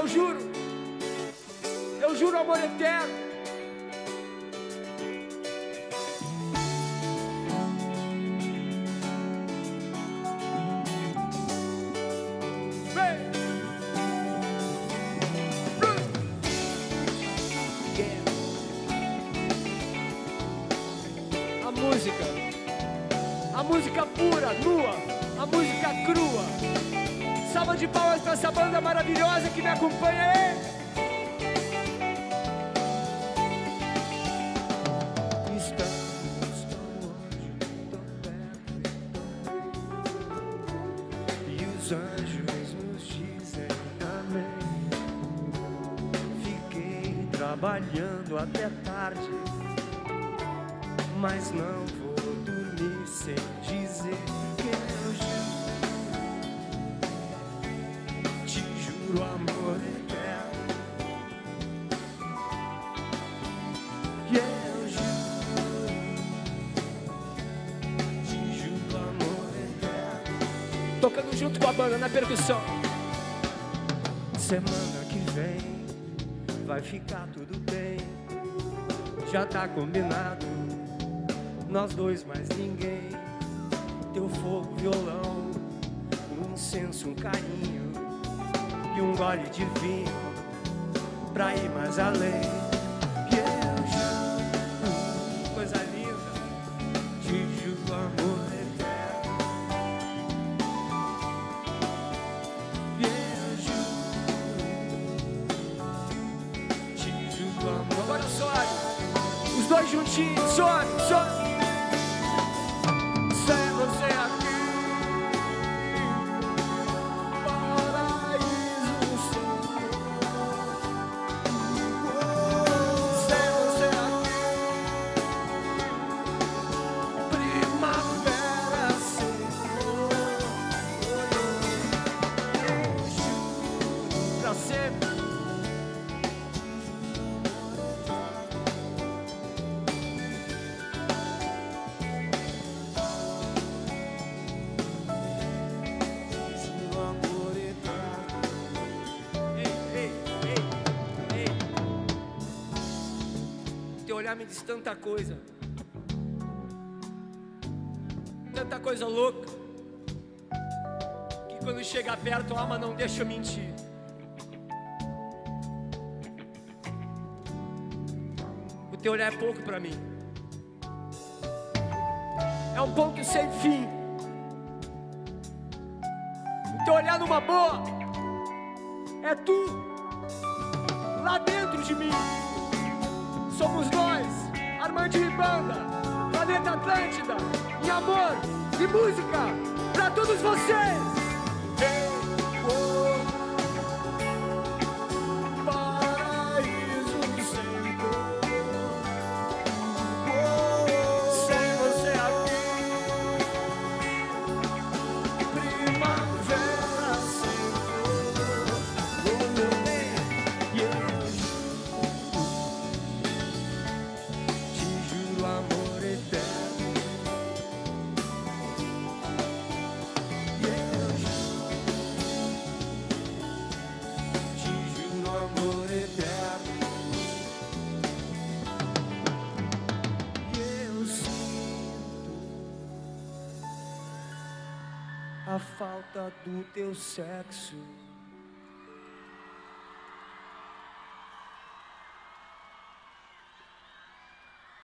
eu juro. Eu juro amor eterno. A música, pura, nua, a música crua. Salva de palmas para essa banda maravilhosa que me acompanha aí. Tão perto, e os anjos nos dizem amém. Fiquei trabalhando até tarde, mas não vou dormir sem dizer te juro amor eterno. E eu juro, te juro amor eterno. Tocando junto com a banda na percussão. Semana que vem vai ficar tudo bem. Já tá combinado, nós dois mais ninguém. Teu fogo, violão, um incenso, um carinho e um gole de vinho pra ir mais além. E eu juro, coisa linda, te juro amor eterno. E eu juro, te juro amor Agora sobe. Os dois juntinhos, sobe, sobe. Me diz tanta coisa. Tanta coisa louca. Que quando chega perto, a alma não deixa eu mentir. O teu olhar é pouco pra mim. É um ponto sem fim. O teu olhar numa boa é tu lá dentro de mim. Somos nós, Armandinho e Banda, Planeta Atlântida, e amor e música pra todos vocês. A falta do teu sexo.